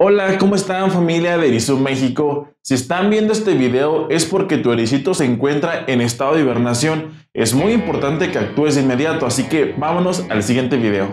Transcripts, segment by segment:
Hola, ¿cómo están familia de Erizum México? Si están viendo este video es porque tu ericito se encuentra en estado de hibernación. Es muy importante que actúes de inmediato, así que vámonos al siguiente video.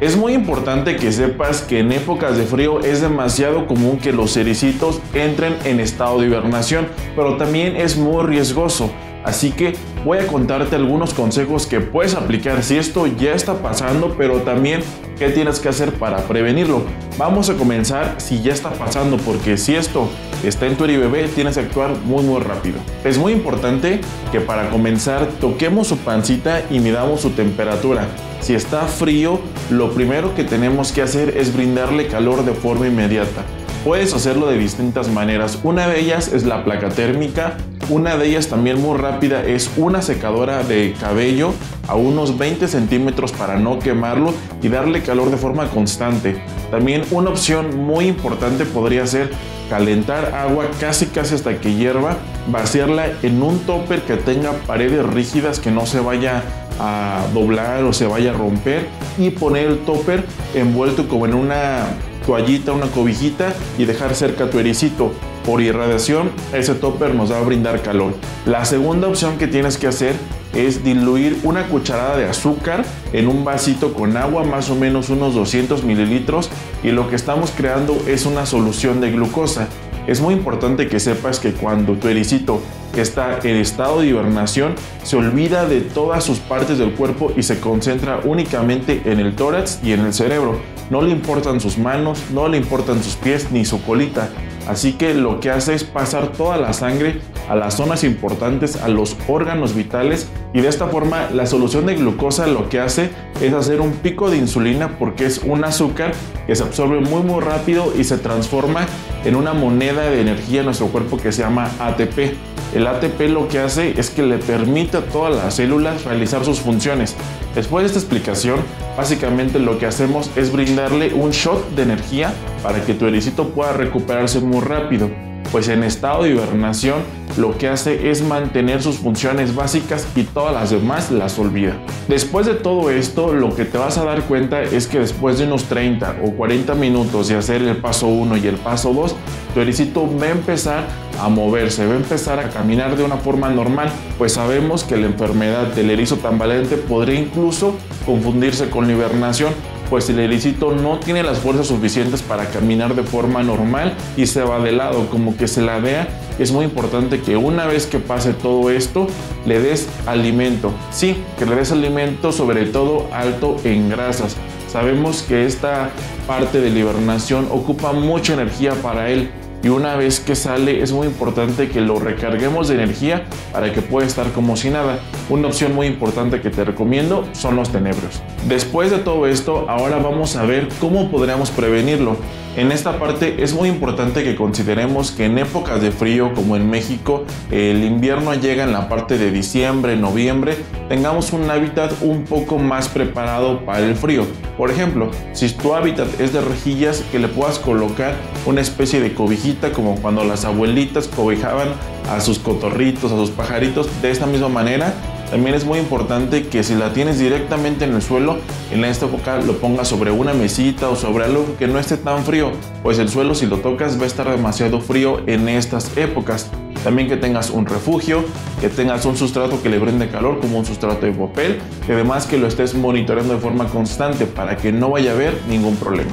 Es muy importante que sepas que en épocas de frío es demasiado común que los ericitos entren en estado de hibernación, pero también es muy riesgoso. Así que voy a contarte algunos consejos que puedes aplicar si esto ya está pasando, pero también qué tienes que hacer para prevenirlo. Vamos a comenzar si ya está pasando, porque si esto está en tu bebé, tienes que actuar muy muy rápido. Es muy importante que para comenzar toquemos su pancita y midamos su temperatura. Si está frío, lo primero que tenemos que hacer es brindarle calor de forma inmediata. Puedes hacerlo de distintas maneras. Una de ellas es la placa térmica una de ellas también muy rápida es una secadora de cabello a unos 20 centímetros para no quemarlo y darle calor de forma constante. También una opción muy importante podría ser calentar agua casi casi hasta que hierva, vaciarla en un topper que tenga paredes rígidas que no se vaya a doblar o se vaya a romper y poner el topper envuelto como en una toallita, una cobijita y dejar cerca tu ericito por irradiación, ese topper nos va a brindar calor. La segunda opción que tienes que hacer es diluir una cucharada de azúcar en un vasito con agua, más o menos unos 200 mililitros, y lo que estamos creando es una solución de glucosa. Es muy importante que sepas que cuando tu ericito está en estado de hibernación, se olvida de todas sus partes del cuerpo y se concentra únicamente en el tórax y en el cerebro. No le importan sus manos, no le importan sus pies ni su colita. Así que lo que hace es pasar toda la sangre a las zonas importantes, a los órganos vitales y de esta forma la solución de glucosa lo que hace es hacer un pico de insulina porque es un azúcar que se absorbe muy muy rápido y se transforma en una moneda de energía en nuestro cuerpo que se llama ATP. El ATP lo que hace es que le permite a todas las células realizar sus funciones. Después de esta explicación, básicamente lo que hacemos es brindarle un shot de energía para que tu ericito pueda recuperarse muy rápido pues en estado de hibernación lo que hace es mantener sus funciones básicas y todas las demás las olvida. Después de todo esto, lo que te vas a dar cuenta es que después de unos 30 o 40 minutos de hacer el paso 1 y el paso 2, tu ericito va a empezar a moverse, va a empezar a caminar de una forma normal, pues sabemos que la enfermedad del erizo tambaleante podría incluso confundirse con la hibernación, pues el ericito no tiene las fuerzas suficientes para caminar de forma normal y se va de lado, como que se la vea. Es muy importante que una vez que pase todo esto, le des alimento. Sí, que le des alimento sobre todo alto en grasas. Sabemos que esta parte de la hibernación ocupa mucha energía para él y una vez que sale es muy importante que lo recarguemos de energía para que pueda estar como si nada. Una opción muy importante que te recomiendo son los tenebrios. Después de todo esto, ahora vamos a ver cómo podríamos prevenirlo. En esta parte es muy importante que consideremos que en épocas de frío como en México, el invierno llega en la parte de diciembre, noviembre, tengamos un hábitat un poco más preparado para el frío. Por ejemplo, si tu hábitat es de rejillas, que le puedas colocar una especie de cobijita como cuando las abuelitas cobijaban a sus cotorritos, a sus pajaritos, de esta misma manera también es muy importante que si la tienes directamente en el suelo, en esta época lo pongas sobre una mesita o sobre algo que no esté tan frío, pues el suelo si lo tocas va a estar demasiado frío en estas épocas. También que tengas un refugio, que tengas un sustrato que le brinde calor como un sustrato de papel y además que lo estés monitoreando de forma constante para que no vaya a haber ningún problema.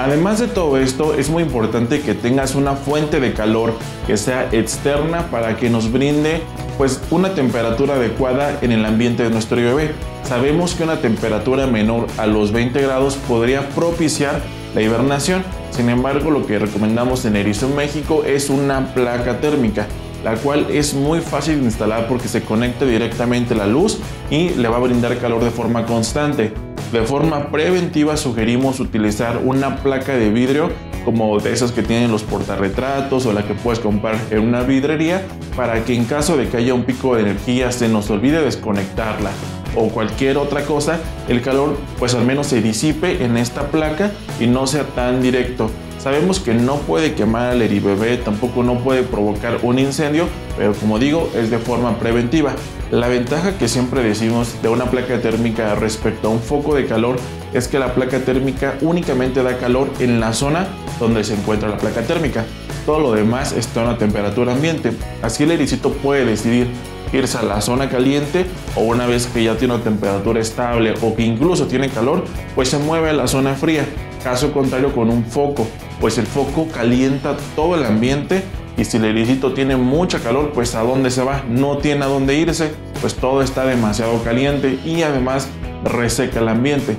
Además de todo esto, es muy importante que tengas una fuente de calor que sea externa para que nos brinde pues una temperatura adecuada en el ambiente de nuestro bebé. Sabemos que una temperatura menor a los 20 grados podría propiciar la hibernación. Sin embargo, lo que recomendamos en Erizo México es una placa térmica, la cual es muy fácil de instalar porque se conecta directamente la luz y le va a brindar calor de forma constante. De forma preventiva sugerimos utilizar una placa de vidrio como de esas que tienen los portarretratos o la que puedes comprar en una vidrería para que en caso de que haya un pico de energía se nos olvide desconectarla o cualquier otra cosa, el calor pues al menos se disipe en esta placa y no sea tan directo. Sabemos que no puede quemar al eribebé, tampoco no puede provocar un incendio, pero como digo, es de forma preventiva. La ventaja que siempre decimos de una placa térmica respecto a un foco de calor es que la placa térmica únicamente da calor en la zona donde se encuentra la placa térmica. Todo lo demás está a una temperatura ambiente. Así el ericito puede decidir irse a la zona caliente o una vez que ya tiene una temperatura estable o que incluso tiene calor, pues se mueve a la zona fría. Caso contrario con un foco, pues el foco calienta todo el ambiente y si el ericito tiene mucha calor, pues a dónde se va? No tiene a dónde irse, pues todo está demasiado caliente y además reseca el ambiente.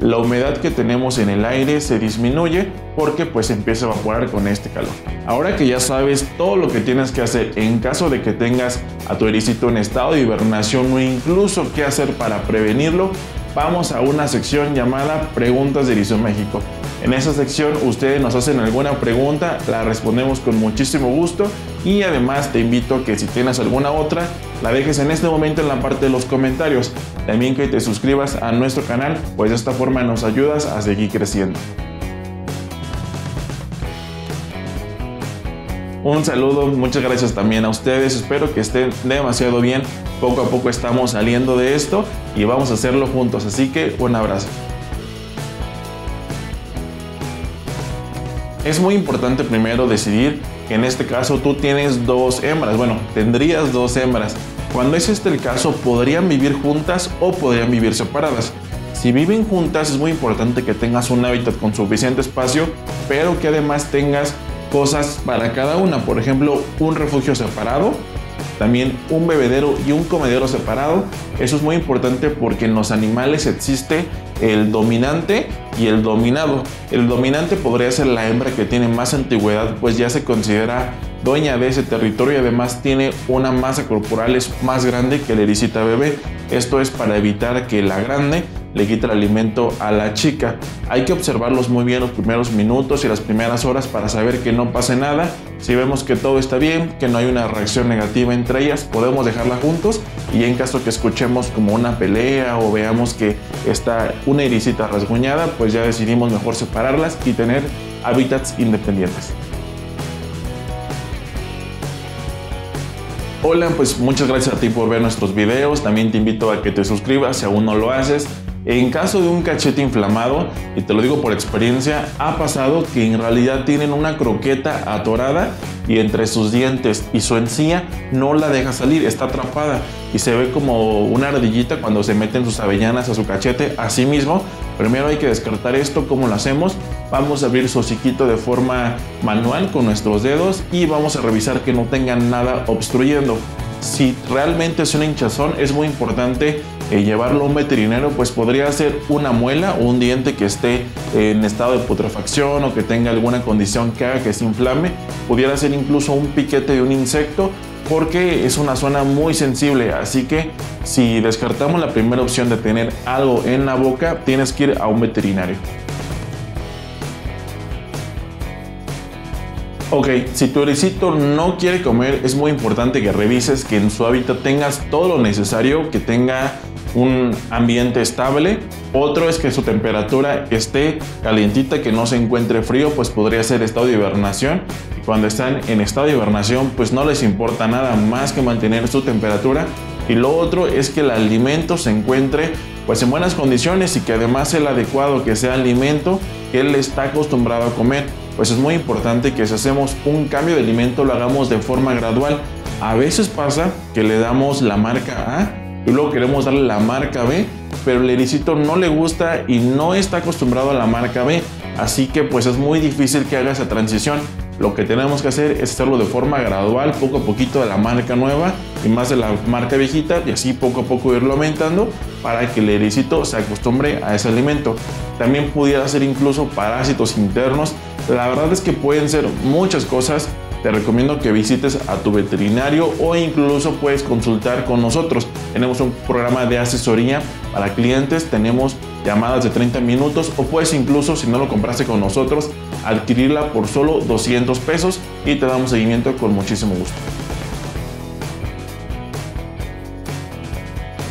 La humedad que tenemos en el aire se disminuye porque pues empieza a evaporar con este calor. Ahora que ya sabes todo lo que tienes que hacer en caso de que tengas a tu ericito en estado de hibernación o incluso qué hacer para prevenirlo, vamos a una sección llamada Preguntas de Erizo México. En esa sección ustedes nos hacen alguna pregunta, la respondemos con muchísimo gusto y además te invito a que si tienes alguna otra, la dejes en este momento en la parte de los comentarios. También que te suscribas a nuestro canal, pues de esta forma nos ayudas a seguir creciendo. Un saludo, muchas gracias también a ustedes, espero que estén demasiado bien. Poco a poco estamos saliendo de esto y vamos a hacerlo juntos, así que un abrazo. Es muy importante primero decidir que en este caso tú tienes dos hembras, bueno, tendrías dos hembras. Cuando es este el caso, podrían vivir juntas o podrían vivir separadas. Si viven juntas es muy importante que tengas un hábitat con suficiente espacio, pero que además tengas cosas para cada una. Por ejemplo, un refugio separado, también un bebedero y un comedero separado. Eso es muy importante porque en los animales existe el dominante y el dominado. El dominante podría ser la hembra que tiene más antigüedad, pues ya se considera dueña de ese territorio y además tiene una masa corporal más grande que el ericita bebé. Esto es para evitar que la grande le quita el alimento a la chica. Hay que observarlos muy bien los primeros minutos y las primeras horas para saber que no pase nada. Si vemos que todo está bien, que no hay una reacción negativa entre ellas, podemos dejarla juntos y en caso que escuchemos como una pelea o veamos que está una irisita rasguñada, pues ya decidimos mejor separarlas y tener hábitats independientes. Hola, pues muchas gracias a ti por ver nuestros videos. También te invito a que te suscribas si aún no lo haces. En caso de un cachete inflamado, y te lo digo por experiencia, ha pasado que en realidad tienen una croqueta atorada y entre sus dientes y su encía no la deja salir, está atrapada y se ve como una ardillita cuando se meten sus avellanas a su cachete. Así mismo, primero hay que descartar esto, ¿cómo lo hacemos? Vamos a abrir su hociquito de forma manual con nuestros dedos y vamos a revisar que no tengan nada obstruyendo. Si realmente es una hinchazón, es muy importante eh, llevarlo a un veterinario, pues podría ser una muela o un diente que esté en estado de putrefacción o que tenga alguna condición que haga que se inflame. Pudiera ser incluso un piquete de un insecto porque es una zona muy sensible. Así que si descartamos la primera opción de tener algo en la boca, tienes que ir a un veterinario. Ok, si tu ericito no quiere comer, es muy importante que revises que en su hábitat tengas todo lo necesario, que tenga un ambiente estable. Otro es que su temperatura esté calientita, que no se encuentre frío, pues podría ser estado de hibernación. Cuando están en estado de hibernación, pues no les importa nada más que mantener su temperatura. Y lo otro es que el alimento se encuentre pues en buenas condiciones y que además el adecuado que sea alimento que él está acostumbrado a comer. Pues es muy importante que si hacemos un cambio de alimento lo hagamos de forma gradual. A veces pasa que le damos la marca A y luego queremos darle la marca B, pero el ericito no le gusta y no está acostumbrado a la marca B, así que pues es muy difícil que haga esa transición. Lo que tenemos que hacer es hacerlo de forma gradual, poco a poquito de la marca nueva y más de la marca viejita y así poco a poco irlo aumentando para que el ericito se acostumbre a ese alimento. También pudiera ser incluso parásitos internos. La verdad es que pueden ser muchas cosas te recomiendo que visites a tu veterinario o incluso puedes consultar con nosotros. Tenemos un programa de asesoría para clientes, tenemos llamadas de 30 minutos o puedes incluso, si no lo compraste con nosotros, adquirirla por solo 200 pesos y te damos seguimiento con muchísimo gusto.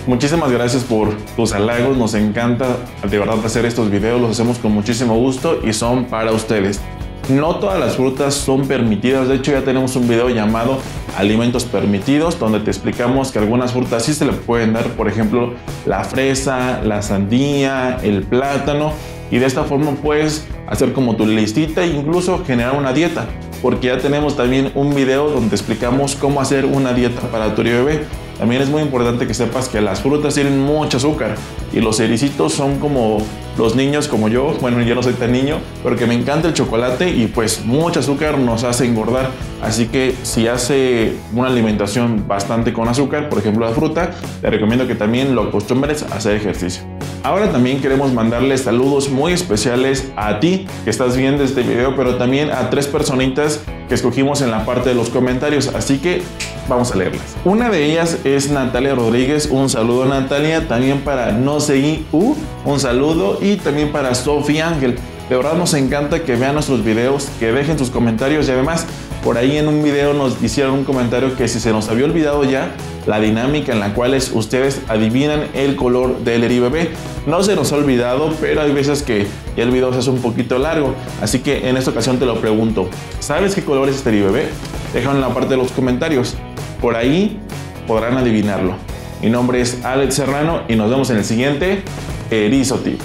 Muchísimas gracias por tus halagos, nos encanta de verdad hacer estos videos, los hacemos con muchísimo gusto y son para ustedes. No todas las frutas son permitidas, de hecho ya tenemos un video llamado alimentos permitidos, donde te explicamos que algunas frutas sí se le pueden dar, por ejemplo, la fresa, la sandía, el plátano, y de esta forma puedes hacer como tu listita e incluso generar una dieta, porque ya tenemos también un video donde explicamos cómo hacer una dieta para tu bebé. También es muy importante que sepas que las frutas tienen mucho azúcar y los cericitos son como los niños como yo, bueno yo no soy tan niño, pero que me encanta el chocolate y pues mucho azúcar nos hace engordar. Así que si hace una alimentación bastante con azúcar, por ejemplo la fruta, te recomiendo que también lo acostumbres a hacer ejercicio. Ahora también queremos mandarles saludos muy especiales a ti que estás viendo este video, pero también a tres personitas que escogimos en la parte de los comentarios, así que vamos a leerlas. Una de ellas es Natalia Rodríguez, un saludo Natalia, también para No Seguí U, un saludo y también para Sofía Ángel. De verdad nos encanta que vean nuestros videos, que dejen sus comentarios y además por ahí en un video nos hicieron un comentario que si se nos había olvidado ya la dinámica en la cual ustedes adivinan el color del bebé. No se nos ha olvidado, pero hay veces que el video se hace un poquito largo. Así que en esta ocasión te lo pregunto. ¿Sabes qué color es este bebé? Déjalo en la parte de los comentarios. Por ahí podrán adivinarlo. Mi nombre es Alex Serrano y nos vemos en el siguiente Erizo Tip.